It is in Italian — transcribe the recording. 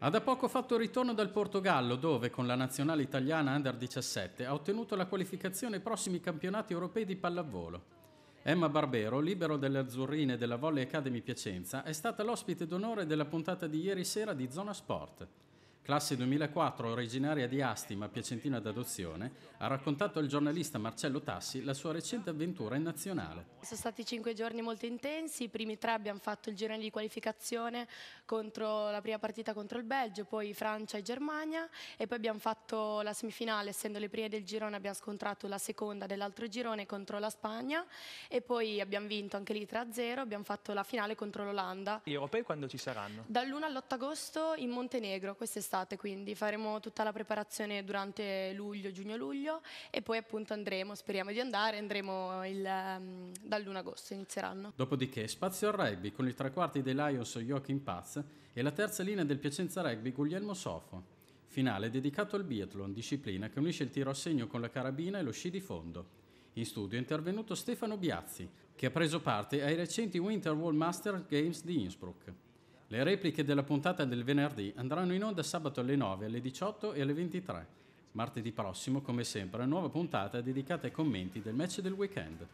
Ha da poco fatto ritorno dal Portogallo dove con la nazionale italiana Under 17 ha ottenuto la qualificazione ai prossimi campionati europei di pallavolo. Emma Barbero, libero delle Azzurrine della Volley Academy Piacenza, è stata l'ospite d'onore della puntata di ieri sera di Zona Sport. Classe 2004, originaria di Asti ma piacentina d'adozione, ha raccontato al giornalista Marcello Tassi la sua recente avventura in nazionale. Sono stati cinque giorni molto intensi, i primi tre abbiamo fatto il girone di qualificazione contro la prima partita contro il Belgio, poi Francia e Germania e poi abbiamo fatto la semifinale, essendo le prime del girone abbiamo scontrato la seconda dell'altro girone contro la Spagna e poi abbiamo vinto anche lì 3-0, abbiamo fatto la finale contro l'Olanda. Gli europei quando ci saranno? Dall'1 all'8 agosto in Montenegro, quest'estate estate, quindi faremo tutta la preparazione durante luglio, giugno-luglio e poi appunto andremo, speriamo di andare, andremo il, um, dall'1 agosto, inizieranno. Dopodiché spazio al rugby con i tre quarti dei Lions Joachim Paz e la terza linea del Piacenza Rugby Guglielmo Sofo. Finale dedicato al biathlon, disciplina che unisce il tiro a segno con la carabina e lo sci di fondo. In studio è intervenuto Stefano Biazzi, che ha preso parte ai recenti Winter World Master Games di Innsbruck. Le repliche della puntata del venerdì andranno in onda sabato alle 9, alle 18 e alle 23. Martedì prossimo, come sempre, una nuova puntata dedicata ai commenti del match del weekend.